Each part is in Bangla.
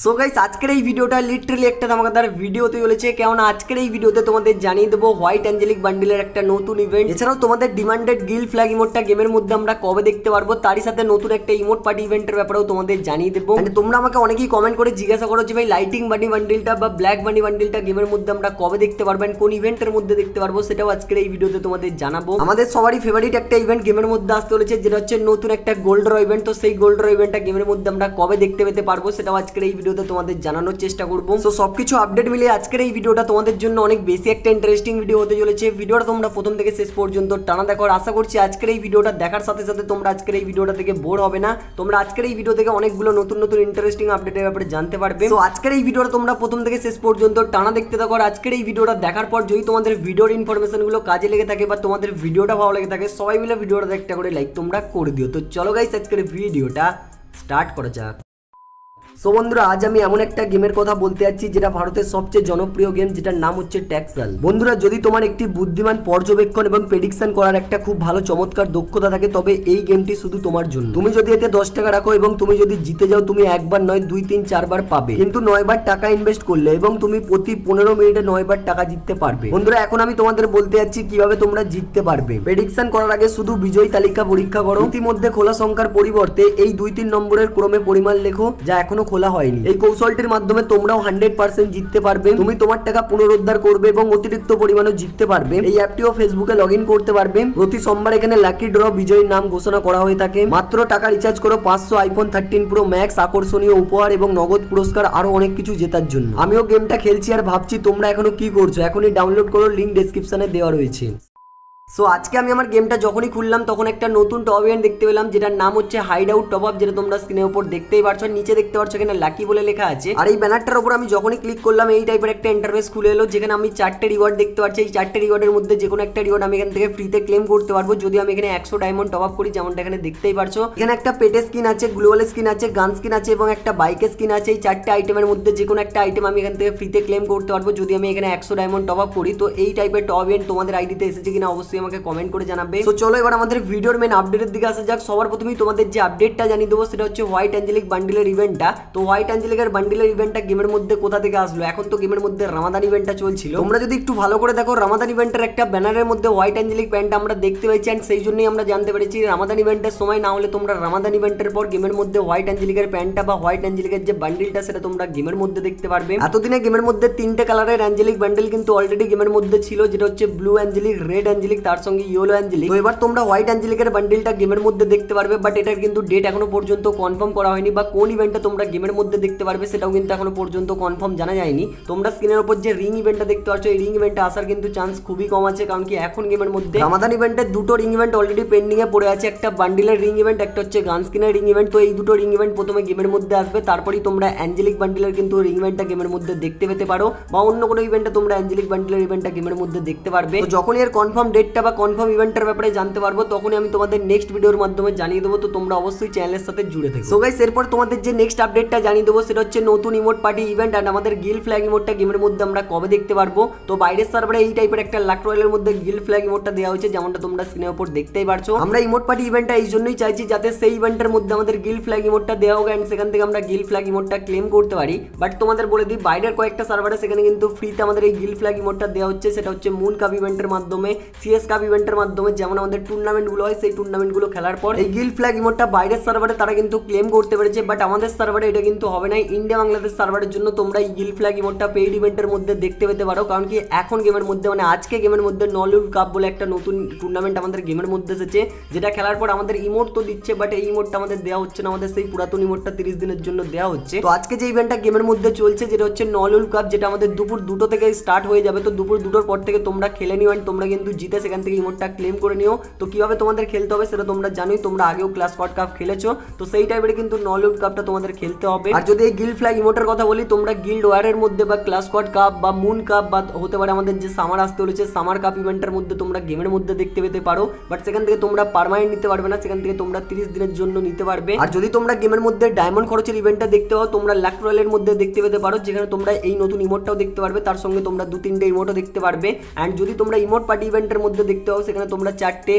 সো গাইস আজকের এই ভিডিওটা লিটারালি একটা ধামাকাদার ভিডিও হতে চলেছে কেননা আজকের এই ভিডিওতে তোমাদের জানিয়ে দেবো হোয়াইট অ্যাঞ্জেলিক বান্ডিলের একটা নতুন ইভেন্ট এছাড়াও তোমাদের ডিমান্ডেড গিল ফ্ল্যাগ ইমোটটা গেমের মধ্যে আমরা কবে দেখতে পারব, তারই সাথে নতুন একটা ইমোট পার্টি ইভেন্টের ব্যাপারেও তোমাদের জানিয়ে দেবো। And তোমরা আমাকে অনেকেই কমেন্ট করে জিজ্ঞাসা করো যে ভাই লাইটিং বান্ডি বান্ডিলটা বা ব্ল্যাক বান্ডি বান্ডিলটা গেমের মধ্যে আমরা কবে দেখতে পারব and কোন ইভেন্টের মধ্যে দেখতে পারব, সেটাও আজকের এই ভিডিওতে তোমাদের জানাব। আমাদের সবারই ফেভারিট একটা ইভেন্ট গেমের মধ্যে আসতে চলেছে, যেটা হচ্ছে নতুন একটা গোল্ড র ইভেন্ট তো সেই গোল্ড র ইভেন্টটা গেমের মধ্যে আমরা কবে দেখতে পেতে পারব, সেটাও আজকের এই ভিডিওতে তোমাদের জানানোর চেষ্টা করব। তো সবকিছু আপডেট মিলে আজকের এই ভিডিওটা তোমাদের জন্য অনেক বেশি একটা ইন্টারেস্টিং ভিডিও হতে চলেছে। ভিডিওটা তোমরা প্রথম থেকে শেষ পর্যন্ত টানা দেখো। আশা করছি আজকের এই ভিডিওটা দেখার সাথে সাথে তোমরা আজকের এই ভিডিওটা থেকে বোর হবে না। তোমরা আজকের এই ভিডিও থেকে অনেকগুলো নতুন নতুন ইন্টারেস্টিং আপডেটের ব্যাপারে জানতে পারবে। তো আজকের এই ভিডিওটা তোমরা প্রথম থেকে শেষ পর্যন্ত টানা দেখতে থাকো। আর আজকের এই ভিডিওটা দেখার পর যদি তোমাদের ভিডিওর ইনফরমেশনগুলো কাজে লেগে থাকে বা তোমাদের ভিডিওটা ভালো লেগে থাকে, সবাই মিলে ভিডিওটা একটা করে লাইক তোমরা করে দিও। তো চলো গাইস আজকের ভিডিওটা স্টার্ট করা যাক। সো বন্ধুরা, আজ আমি এমন একটা গেমের কথা বলতে যাচ্ছি যেটা ভারতের সবচেয়ে জনপ্রিয় গেম, যেটার নাম হচ্ছে ট্যাক্সাল বন্ধুরা, যদি তোমার একটি বুদ্ধিমান পর্যবেক্ষণ এবং প্রেডিকশন করার একটা খুব ভালো, চমৎকার দক্ষতা থাকে, তবে এই গেমটি শুধু তোমার জন্য। তুমি যদি এতে দশ টাকা রাখো এবং তুমি যদি জিতে যাও, তুমি একবার নয়, দুই, তিন, চারবার পাবে। কিন্তু নয়বার টাকা ইনভেস্ট করলে এবং তুমি প্রতি পনেরো মিনিটে নয়বার টাকা জিততে পারবে। বন্ধুরা, এখন আমি তোমাদের বলতে যাচ্ছি কীভাবে তোমরা জিততে পারবে। প্রেডিকশন করার আগে শুধু বিজয়ী তালিকা পরীক্ষা করো। ইতিমধ্যে খোলা সংখ্যার পরিবর্তে এই দুই, তিন নম্বরের ক্রমে পরিমাণ লেখো, যা এখনও খোলা হয়নি। এই কৌশলটির মাধ্যমে তোমরাও হান্ড্রেড পার্সেন্ট জিততে পারবে। তুমি তোমার টাকা পুনরুদ্ধার করবে এবং অতিরিক্ত পরিমাণে জিততে পারবে। এই অ্যাপটিও ফেসবুকে লগ করতে পারবে। প্রতি সোমবার এখানে লাকি ড্র বিজয়ীর নাম ঘোষণা করা হয়ে থাকে। মাত্র টাকা রিচার্জ করো পাঁচশো আইফোন থার্টিন প্রো ম্যাক্স আকর্ষণীয় উপহার এবং নগদ পুরস্কার, আরও অনেক কিছু জেতার জন্য। আমিও গেমটা খেলছি আর ভাবছি তোমরা এখনও কি করছ? এখনই ডাউনলোড করো লিঙ্ক ডেসক্রিপশনে দেওয়া রয়েছে। সো আজকে আমি আমার গেমটা যখনই খুললাম, তখন একটা নতুন টপ ইভেন্ট দেখতে পেলাম, যেটার নাম হচ্ছে হাইড আউট টপ আপ যেটা তোমরা স্ক্রিনের উপর দেখতেই পারছ নিচে দেখতে পাচ্ছ এখানে লাকি বলে লেখা আছে। আর এই ব্যানারটার উপর আমি যখনই ক্লিক করলাম, এই টাইপের একটা ইন্টারফেস খুলে এলো, যেখানে আমি চারটে রিওয়ার্ড দেখতে পাচ্ছি এই চারটে রিওয়ার্ডের মধ্যে যে কোনো একটা রিওয়ার্ড আমি এখান থেকে ফ্রিতে ক্লেম করতে পারব। যদি আমি এখানে একশো ডায়মন্ড টপ আপ করি, যেমনটা এখানে দেখতেই পারছ। এখানে একটা পেটে স্কিন আছে গ্লোবাল স্কিন আছে গান স্কিন আছে, এবং একটা বাইকের স্কিন আছে। এই চারটে আইটেমের মধ্যে যে কোনো একটা আইটেম আমি এখান থেকে ফ্রিতে ক্লেম করতে পারব। যদি আমি এখানে একশো ডায়মন্ড টপ আপ করি, তো এই টাইপের টপ ইভেন্ট তোমাদের আইডিতে এসেছে কিনা, অবশ্যই আমাকে কমেন্ট করে জানাবে। তো চলো এবার আমাদের ভিডিওর মেন আপডেটের দিকে আসা যাক। সবার প্রথমেই তোমাদের যে আপডেটটা জানিয়ে দেবো, সেটা হচ্ছে হোয়াইট অ্যাঞ্জেলিক বান্ডিলের ইভেন্টটা তো হোয়াইট অ্যাঞ্জেলিকের বান্ডিলের ইভেন্টটা গেমের মধ্যে কোথা থেকে আসলো? এখন তো গেমের মধ্যে রামাদান ইভেন্টটা চলছিল। তোমরা যদি একটু ভালো করে দেখো রামাদান ইভেন্টের একটা ব্যানারের মধ্যে হোয়াইট অ্যাঞ্জেলিক প্যান্ট আমরা দেখতে পেয়েছি অ্যান্ড সেই জন্যই আমরা জানতে পেরেছি রামাদান ইভেন্টের সময় না হলে তোমরা রামাদান ইভেন্টের পর গেমের মধ্যে হোয়াইট অ্যাঞ্জেলিকের প্যান্টটা বা হোয়াইট অ্যাঞ্জেলিকের যে বান্ডিলটা সেটা তোমরা গেমের মধ্যে দেখতে পারবে। এতদিনে গেমের মধ্যে তিনটে কালারের অ্যাঞ্জেলিক বান্ডেল কিন্তু অলরেডি গেমের মধ্যে ছিল, যেটা হচ্ছে ব্লু অ্যাঞ্জেলিক রেড অ্যাঞ্জেলিক তার সঙ্গে ইয়েলো অ্যাঞ্জেলিক। তো এবার তোমরা হোয়াইট অ্যাঞ্জেলিকের বান্ডিলটা গেমের মধ্যে দেখতে পারবে বাট এটার কিন্তু ডেট এখনও পর্যন্ত কনফার্ম করা হয়নি, বা কোন ইভেন্টটা তোমরা গেমের মধ্যে দেখতে পারবে সেটাও কিন্তু এখনও পর্যন্ত কনফার্ম জানা যায়নি। তোমরা স্ক্রিনের উপর যে রিং ইভেন্টটা দেখতে পাচ্ছ এই রিং ইভেন্টটা আসার কিন্তু চান্স খুবই কম আছে, কারণ কি এখন গেমের মধ্যে রামাদান ইভেন্টের দুটো রিং ইভেন্ট অলরেডি পেন্ডিং এ পড়ে আছে, একটা বান্ডিলের রিং ইভেন্ট একটা হচ্ছে গান স্কিনের রিং ইভেন্ট তো এই দুটো রিং ইভেন্ট প্রথমে গেমের মধ্যে আসবে, তারপরেই তোমরা অ্যাঞ্জেলিক বান্ডিলের কিন্তু রিং ইভেন্টটা গেমের মধ্যে দেখতে পেতে পারো, বা অন্য কোনো ইভেন্টে তোমরা অ্যাঞ্জেলিক বান্ডিলের ইভেন্টটা গেমের মধ্যে দেখতে পারবে। যখনই এর কনফার্ম ডেটটা বা কনফার্ম ইভেন্টের ব্যাপারে জানতে পারব, তখনই আমি তোমাদের নেক্সট ভিডিওর মাধ্যমে জানিয়ে দেবো। তো তোমরা অবশ্যই চ্যানেলের সাথে জুড়ে থেকো। সো গাইস এরপর তোমাদের যে নেক্সট আপডেটটা জানিয়ে দেবো, সেটা হচ্ছে নতুন ইমোট পার্টি ইভেন্ট আর আমাদের গিল ফ্ল্যাগ ইমোটটা গেমের মধ্যে আমরা কবে দেখতে পারব। তো বাইরের সার্ভারে এই টাইপের একটা লাক রয়েলের মধ্যে গিল ফ্ল্যাগ ইমোটটা দেওয়া হয়েছে, যেমনটা তোমরা স্ক্রিনের উপর দেখতেই পারছ। আমরা ইমোট পার্টি ইভেন্টটা এই জন্যই চাইছি যাতে সেই ইভেন্টের মধ্যে আমাদের গিল ফ্ল্যাগ ইমোটটা দেওয়া হোক অ্যান্ড সেখান থেকে আমরা গিল ফ্ল্যাগ ইমোটটা ক্লেম করতে পারি। বাট তোমাদের বলে দিই, বাইরের কয়েকটা সার্ভারে সেখানে কিন্তু ফ্রিতে আমাদের এই গিল ফ্ল্যাগ ইমোটটা দেওয়া হচ্ছে। সেটা হচ্ছে মুন কাপ ইভেন্টের মাধ্যমে সিএস কাপ ইভেন্টের মাধ্যমে যেমন আমাদের টুর্নামেন্টগুলো হয়, সেই টুর্নামেন্টগুলো খেলার পর এই গিল ফ্ল্যাগ ইমোটটা বাইরের সার্ভারে তারা কিন্তু ক্লেম করতে পেরেছে বাট আমাদের সার্ভারে এটা কিন্তু হবে না। ইন্ডিয়া বাংলাদেশ সার্ভারের জন্য তোমরা এই গিল ফ্ল্যাগ ইমোটটা পেইড ইভেন্টের মধ্যে দেখতে পেতে পারো, কারণ কি এখন গেমের মধ্যে মানে আজকে গেমের মধ্যে নলিউড কাপ বলে একটা নতুন টুর্নামেন্ট আমাদের গেমের মধ্যে এসেছে, যেটা খেলার পর আমাদের ইমোট তো দিচ্ছে বাট এই ইমোটটা আমাদের দেওয়া হচ্ছে না, আমাদের সেই পুরাতন ইমোটটা তিরিশ দিনের জন্য দেওয়া হচ্ছে। তো আজকে যে ইভেন্টটা গেমের মধ্যে চলছে, যেটা হচ্ছে নলুল কাপ যেটা আমাদের দুপুর দুটো থেকে স্টার্ট হয়ে যাবে, তো দুপুর দুটোর পর থেকে তোমরা খেলে নিও তোমরা কিন্তু জিতে সেখান থেকে ইমোটটা ক্লেম করে নিও। তো কীভাবে তোমাদের খেলতে হবে সেটা তোমরা জানোই, তোমরা আগেও ক্লাস কট কাপ খেলেছো। তো সেই টাইপের কিন্তু নলউড কাপটা তোমাদের খেলতে হবে। আর যদি এই গিল্ড ফ্ল্যাগ ইমোটের কথা বলি, তোমরা গিল্ড ওয়ারের মধ্যে বা ক্লাস কট কাপ বা মুন কাপ বা হতে পারে আমাদের যে সামার আসতে চলেছে সামার কাপ ইভেন্টের মধ্যে তোমরা গেমের মধ্যে দেখতে পেতে পারো। বাট সেখান থেকে তোমরা পারমানেন্ট নিতে পারবে না, সেখান থেকে তোমরা তিরিশ দিনের জন্য নিতে পারবে। আর যদি তোমরা গেমের মধ্যে ডায়মন্ড খরচের ইভেন্টটা দেখতে পাও, তোমরা ল্যাক রয়্যালের মধ্যে দেখতে পেতে পারো, যেখানে তোমরা এই নতুন ইমোটটাও দেখতে পারবে, তার সঙ্গে তোমরা দু তিনটে ইমোটও দেখতে পারবে। অ্যান্ড যদি তোমরা ইমোট পার্টি ইভেন্টের মধ্যে মধ্যে দেখতে পাবো সেখানে তোমরা চারটে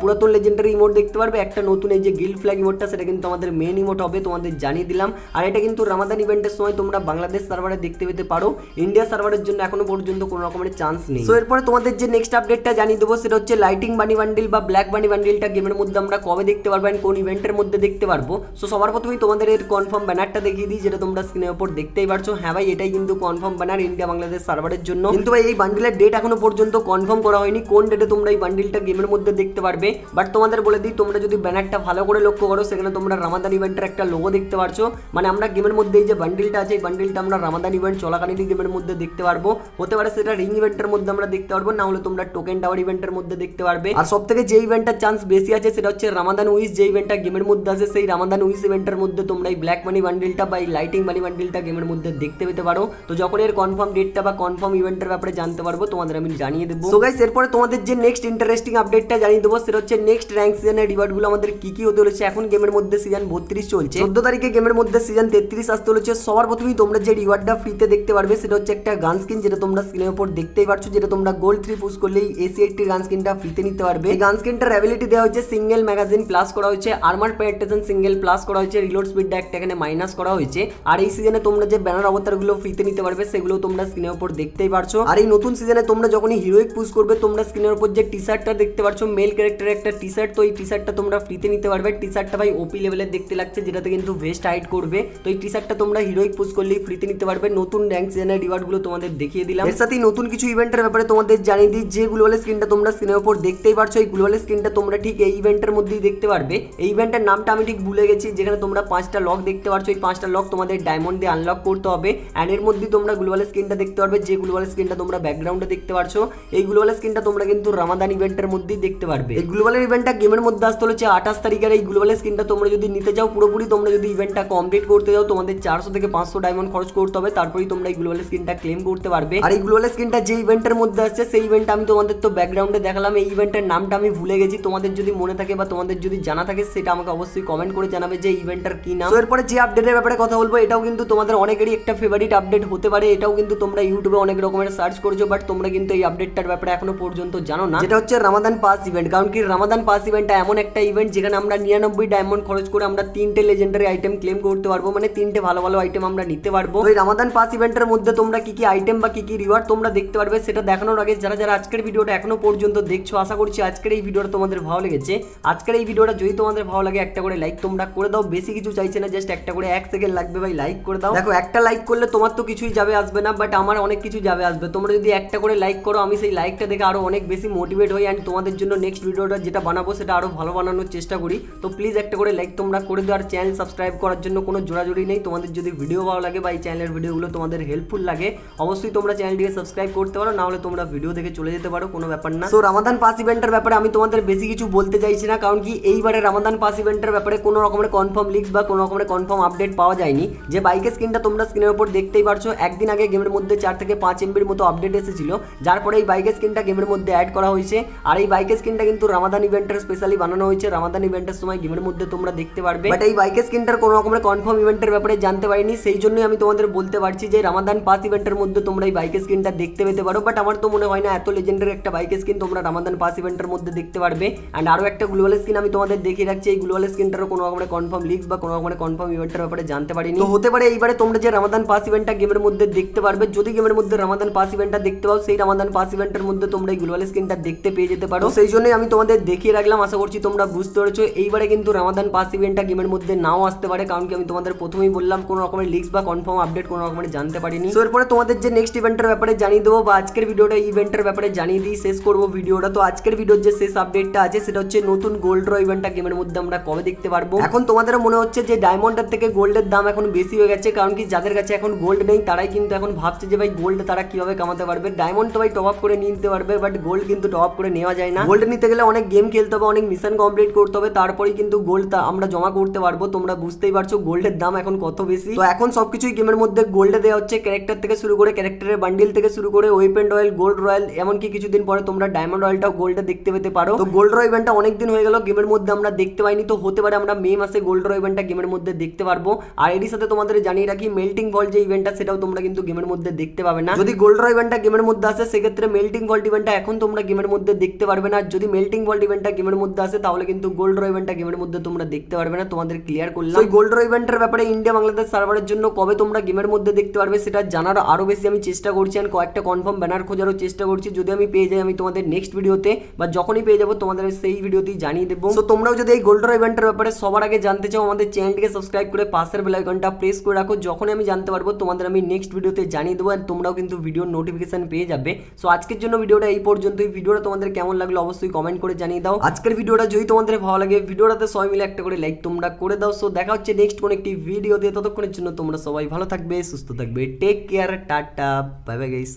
পুরাতন লেজেন্ডারি ইমোট দেখতে পারবে। একটা নতুন এই যে গিল ফ্ল্যাগ ইমোটটা সেটা কিন্তু আমাদের মেন ইমোট হবে, তোমাদের জানিয়ে দিলাম। আর এটা কিন্তু রামাদান ইভেন্টের সময় তোমরা বাংলাদেশ সার্ভারে দেখতে পেতে পারো। ইন্ডিয়া সার্ভারের জন্য এখনও পর্যন্ত কোনো রকমের চান্স নেই। তো এরপরে তোমাদের যে নেক্সট আপডেটটা জানিয়ে দেবো, সেটা হচ্ছে লাইটিং বানি বান্ডিল বা ব্ল্যাক বানি বান্ডিলটা গেমের মধ্যে আমরা কবে দেখতে পারব and কোন ইভেন্টের মধ্যে দেখতে পারব। সো সবার প্রথমেই তোমাদের এর কনফার্ম ব্যানারটা দেখিয়ে দিই, যেটা তোমরা স্ক্রিনের উপর দেখতেই পারছ। হ্যাঁ ভাই, এটাই কিন্তু কনফার্ম ব্যানার ইন্ডিয়া বাংলাদেশ সার্ভারের জন্য। কিন্তু ভাই, এই বান্ডিলের ডেট এখনও পর্যন্ত কনফার্ম করা হয়নি। কোন ডেটে তোমরা এই বান্ডিলটা গেমের মধ্যে দেখতে পারবে। বাট তোমাদের বলে দিই, তোমরা যদি ব্যানারটা ভালো করে লক্ষ্য করো, সেখানে তোমরা রামাদান ইভেন্টের একটা লোগো দেখতে পারছ। মানে আমরা গেমের মধ্যে এই যে বান্ডিলটা আছে, এই বান্ডিলটা আমরা রামাদান ইভেন্ট চলাকালীনই গেমের মধ্যে দেখতে পারব। হতে পারে সেটা রিং ইভেন্টের মধ্যে আমরা দেখতে পারব, না হলে তোমরা টোকেন টাওয়ার ইভেন্টের মধ্যে দেখতে পারবে। আর সব থেকে যে ইভেন্টটার চান্স বেশি আছে, সেটা হচ্ছে রামাদান উইস যে ইভেন্টটা গেমের মধ্যে আছে, সেই রামাদান উইস ইভেন্টের মধ্যে তোমরা এই ব্ল্যাক মানি বান্ডিলটা বা এই লাইটিং মানি বান্ডিলটা গেমের মধ্যে দেখতে পেতে পারো। তো যখন এর কনফার্ম ডেটটা বা কনফার্ম ইভেন্টের ব্যাপারে জানতে পারব, তোমাদের আমি জানিয়ে দেবো। সো গাইস এরপরে তোমাদের যে নেক্সট ইন্টারেস্টিং আপডেটটা জানিয়ে দেবো, সেটা হচ্ছে নেক্সট র্যাঙ্ক সিজনের রিওয়ার্ডগুলো আমাদের কি কি হতে চলেছে। এখন গেমের মধ্যে সিজন বত্রিশ চলছে। চোদ্দ তারিখে গেমের মধ্যে সিজন তেত্রিশ আসতে চলেছে। সবার প্রথমেই তোমরা যে রিওয়ার্ডটা ফ্রিতে দেখতে পারবে, সেটা হচ্ছে একটা গান স্কিন যেটা তোমরা স্ক্রিনের উপর দেখতেই পারছ, যেটা তোমরা গোল্ড থ্রি পুশ করলেই এসি এইটটি গান স্কিনটা ফ্রিতে নিতে পারবে। এই গান স্কিনটার অ্যাবিলিটি দেওয়া হচ্ছে সিঙ্গেল ম্যাগাজিন প্লাস করা হয়েছে আর্মার পেনেট্রেশন সিঙ্গেল প্লাস করা হয়েছে রিলোড স্পিডটা একটা এখানে মাইনাস করা হয়েছে। আর এই সিজনে তোমরা যে ব্যানার অবতারগুলো ফ্রিতে নিতে পারবে, সেগুলো তোমরা স্ক্রিনের উপর দেখতেই পারছ। আর এই নতুন সিজনে তোমরা যখনই হিরোইক পুশ করবে, তোমরা স্ক্রিনের উপর যে টি শার্টটা দেখতে পারছ মেল ক্যারেক্টারের একটা টি শার্ট তো এই টি শার্টটা তোমরা ফ্রিতে নিতে পারবে। টি শার্টটা ভাই ওপি লেভেলের দেখতে লাগছে, যেটাতে কিন্তু ভেস্ট হাইড করবে। তো এই টি শার্টটা তোমরা হিরোইক পুশ করলেই ফ্রিতে নিতে পারবে। নতুন র্যাঙ্ক সিজনের রিওয়ার্ডগুলো তোমাদের দেখিয়ে দিলাম। এর সাথেই নতুন কিছু ইভেন্টের ব্যাপারে তোমাদের জানিয়ে দিই, যে গ্লোবাল স্ক্রিনটা তোমরা স্ক্রিনের উপর দেখতেই পারছ, এই গ্লোবাল স্ক্রিনটা তোমরা ঠিক এই ইভেন্টের মধ্যেই দেখতে পারবে। এই ইভেন্টের নামটা আমি ঠিক ভুলে গেছি, যেখানে তোমরা পাঁচটা লক দেখতে পারছ। এই পাঁচটা লক তোমাদের ডায়মন্ড দিয়ে আনলক করতে হবে। অ্যান্ড এর মধ্যেই তোমরা গ্লোবাল স্ক্রিনটা দেখতে পারবে, যে গ্লোবাল স্ক্রিনটা তোমরা ব্যাকগ্রাউন্ডে দেখতে পারছ। এই গ্লোবাল স্ক্রিনটা তোমরা কিন্তু রামাদান ইভেন্টের মধ্যেই দেখতে পারবে। এই গ্লোবাল ইভেন্টটা গেমের মধ্যে আসতে হচ্ছে আঠাশ তারিখের এই গ্লোবাল স্ক্রিনটা তোমরা যদি নিতে চাও পুরোপুরি তোমরা যদি ইভেন্টটা কমপ্লিট করতে যাও তোমাদের চারশো থেকে পাঁচশো ডায়মন্ড খরচ করতে হবে। তারপরেই তোমরা এই গ্লোবাল স্ক্রিনটা ক্লেম করতে পারবে। আর এই গ্লোবাল স্ক্রিনটা যে ইভেন্টের মধ্যে আসছে সেই ইভেন্ট আমি তোমাদের তো ব্যাকগ্রাউন্ডে দেখালাম। এই ইভেন্টের নামটা আমি ভুলে গেছি। তোমাদের যদি মনে থাকে বা তোমাদের যদি জানা থাকে সেটা আমাকে অবশ্যই কমেন্ট করে জানাবে যে ইভেন্টটার কি নাম। এরপরে যে আপডেটের ব্যাপারে কথা বলব এটাও কিন্তু তোমাদের অনেকেরই একটা ফেভারিট আপডেট হতে পারে। এটাও কিন্তু তোমরা ইউটিউবে অনেক রকমের সার্চ করছ বাট তোমরা কিন্তু এই আপডেটটার ব্যাপারে এখনও পর্যন্ত জানো না? যেটা হচ্ছে রামাদান পাস ইভেন্ট কারণ কি রামাদান পাস ইভেন্টটা এমন একটা ইভেন্ট যেখানে আমরা নিরানব্বই ডায়মন্ড খরচ করে আমরা তিনটে লেজেন্ডারি আইটেম ক্লেম করতে পারব মানে তিনটে ভালো ভালো আইটেম আমরা নিতে পারব। এই রামাদান পাস ইভেন্টের মধ্যে তোমরা কি কি আইটেম বা কি কি রিওয়ার্ড তোমরা দেখতে পারবে সেটা দেখানোর আগে যারা যারা আজকের ভিডিওটা এখনও পর্যন্ত দেখছ আশা করছি আজকের এই ভিডিওটা তোমাদের ভালো লেগেছে। আজকের এই ভিডিওটা যদি তোমাদের ভালো লাগে একটা করে লাইক তোমরা করে দাও। বেশি কিছু চাইছে না জাস্ট একটা করে এক সেকেন্ড লাগবে ভাই লাইক করে দাও। দেখো একটা লাইক করলে তোমার তো কিছুই যাবে আসবে না বাট আমার অনেক কিছু যাবে আসবে। তোমরা যদি একটা করে লাইক করো আমি সেই লাইকটা দেখে আরও অনেক বেশি মোটিভেট হই অ্যান্ড তোমাদের জন্য নেক্সট ভিডিওটা যেটা বানাবো সেটা আরও ভালো বানানোর চেষ্টা করি। তো প্লিজ একটা করে লাইক তোমরা করে দাও আর চ্যানেল সাবস্ক্রাইব করার জন্য কোনো জোড়াজোড়ি নেই। তোমাদের যদি ভিডিও ভালো লাগে বা এই চ্যানেলের ভিডিওগুলো তোমাদের হেল্পফুল লাগে, অবশ্যই তোমরা চ্যানেলটিকে সাবস্ক্রাইব করতে পারো, নাহলে তোমরা ভিডিও দেখে চলে যেতে পারো, কোনো ব্যাপার না। তো রামাদান পাস ইভেন্টের ব্যাপারে আমি তোমাদের বেশি কিছু বলতে চাইছি না, কারণ কি এইবারে রামাদান পাস ইভেন্টের ব্যাপারে কোনো রকমের কনফার্ম লিক্স বা কোনো রকমের কনফার্ম আপডেট পাওয়া যায়নি। যে বাইকের স্ক্রিনটা তোমরা স্ক্রিনের উপর দেখতেই পারছ, একদিন আগে গেমের মধ্যে চার থেকে পাঁচ এমবির মতো আপডেট এসেছিল। যার পরে এই বাইকের স্ক্রিনটা গেমের মধ্যে অ্যাড করা হয়েছে। আর এই বাইকের স্ক্রিনটা কিন্তু রামাদান ইভেন্টের স্পেশালি বানানো হয়েছে। রামাদান ইভেন্টের সময় গেমের মধ্যে তোমরা দেখতে পারবে। বাট এই বাইকের স্ক্রিনটার কোনো রকমের কনফার্ম ইভেন্টের ব্যাপারে জানতে পারিনি। সেই জন্যই আমি তোমাদের বলতে পারছি যে রামাদান পাস ইভেন্টের মধ্যে তোমরা এই বাইকের স্ক্রিনটা দেখতে পেতে পারো। বাট আমার তো মনে হয় না, এত লেজেন্ডের একটা বাইকের স্ক্রিন তোমরা রামাদান পাস ইভেন্টের মধ্যে দেখতে পারবে। অ্যান্ড আরও একটা গ্লোবাল স্ক্রিন আমি তোমাদের দেখিয়ে রাখছি। এই গ্লোবাল স্ক্রিনটারও কোনো রকমের কনফার্ম লিক্স বা কোনো রকমের কনফার্ম ইভেন্টের ব্যাপারে জানতে পারিনি। তো হতে পারে এইবারে তোমরা যে রামাদান পাস ইভেন্টটা গেমের মধ্যে দেখতে পারবে, যদি গেমের মধ্যে রামাদান পাস ইভেন্টটা দেখতে পাও, সেই রামাদান পাস ইভেন্টের মধ্যে তোমরা এই গ্লোবাল স্ক্রিনটা দেখতে পেয়ে যেতে পারো। সেই জন্যই আমি তোমাদের দেখিয়ে রাখলাম আশা করছি তোমরা বুঝতে পেরেছ। এইবারে কিন্তু রামাদান পাস ইভেন্টটা গেমের মধ্যে নাও আসতে পারে কারণ কি আমি তোমাদের প্রথমেই বললাম কোনো রকমের লিক্স বা কনফার্ম আপডেট কোনো রকমের জানতে পারিনি। তো এরপরে তোমাদের যে নেক্সট ইভেন্টের ব্যাপারে জানিয়ে দেবো বা আজকের ভিডিওটা ইভেন্টের ব্যাপারে জানিয়ে দিই শেষ করব ভিডিওটা তো আজকের ভিডিওর যে শেষ আপডেটটা আছে সেটা হচ্ছে নতুন গোল্ড র ইভেন্টটা গেমের মধ্যে আমরা কবে দেখতে পারব। এখন তোমাদের মনে হচ্ছে যে ডায়মন্ডের থেকে গোল্ডের দাম এখন বেশি হয়ে গেছে কারণ কি যাদের কাছে এখন গোল্ড নেই তারাই কিন্তু এখন ভাবছে যে ভাই গোল্ড তারা কীভাবে কামাতে পারবে। ডায়মন্ড তো ভাই টপ আপ করে নিয়ে নিতে পারবে বাট গোল্ড কিন্তু টপ করে নেওয়া যায় না। গোল্ড নিতে গেলে অনেক গেম খেলতে হবে, অনেক মিশন কমপ্লিট করতে হবে, তারপরেই কিন্তু গোল্ড আমরা জমা করতে পারব। তোমরা বুঝতেই পারছ গোল্ডের দাম এখন কত বেশি। তো এখন সবকিছুই গেমের মধ্যে গোল্ডে দেওয়া হচ্ছে। ক্যারেক্টার থেকে শুরু করে ক্যারেক্টারের বান্ডিল থেকে শুরু করে ওয়েপেন রয়্যাল গোল্ড রয়্যাল এমনকি কিছুদিন পরে তোমরা ডায়মন্ড রয়্যালটাও গোল্ডে দেখতে পেতে পারো। তো গোল্ড রয় ইভেন্টটা অনেকদিন হয়ে গেল গেমের মধ্যে আমরা দেখতে পাইনি। তো হতে পারে আমরা মে মাসে গোল্ড রয় ইভেন্টটা গেমের মধ্যে দেখতে পারব। আর এরই সাথে তোমাদের জানিয়ে রাখি মেল্টিং ভল্ট যে ইভেন্টটা সেটাও তোমরা কিন্তু গেমের মধ্যে দেখতে পাবে না। যদি গোল্ড রয় ইভেন্টটা গেমের মধ্যে আসে, সেক্ষেত্রে মেল্টিং ভল্ট ইভেন্টটা এখন তোমরা গেমের মধ্যে দেখতে পারবে না। যদি মেল্টিং ভল্ট ইভেন্টটা গেমের মধ্যে আসে, তাহলে কিন্তু গোল্ড র ইভেন্টটা গেমের মধ্যে তোমরা দেখতে পারবে না। তোমাদের ক্লিয়ার করলাম। ওই গোল্ড র ইভেন্টের ব্যাপারে ইন্ডিয়া বাংলাদেশ সার্ভারের জন্য কবে তোমরা গেমের মধ্যে দেখতে পারবে, সেটা জানার আরও বেশি আমি চেষ্টা করছি আর কয়েকটা কনফার্ম ব্যানার খোঁজারও চেষ্টা করছি। যদি আমি পেয়ে যাই আমি তোমাদের নেক্সট ভিডিওতে বা যখনই পেয়ে যাব তোমাদের সেই ভিডিওতেই জানিয়ে দেবো। তো তোমরাও যদি এই গোল্ড র ইভেন্টের ব্যাপারে সবার আগে জানতে চাও, আমাদের চ্যানেলটিকে সাবস্ক্রাইব করে পাশের বেল আইকনটা প্রেস করে রাখো। যখনই আমি জানতে পারব, তোমাদের আমি নেক্সট ভিডিওতে জানিয়ে দেবো আর তোমরাও কিন্তু ভিডিওর নোটিফিকেশন পেয়ে যাবে। সো আজকের জন্য ভিডিওটা এই পর্যন্তই। ভিডিওটা তোমাদের কেমন লাগল অবশ্যই কমেন্ট করে জানিয়ে দাও। আজকের ভিডিওটা যদি তোমাদের ভালো লাগে, ভিডিওটাতে সবাই মিলে একটা করে লাইক তোমরা করে দাও। সো দেখা হচ্ছে নেক্সট কোন একটি ভিডিও দিয়ে, ততক্ষণের জন্য তোমরা সবাই ভালো থাকবে, সুস্থ থাকবে take care tata bye bye guys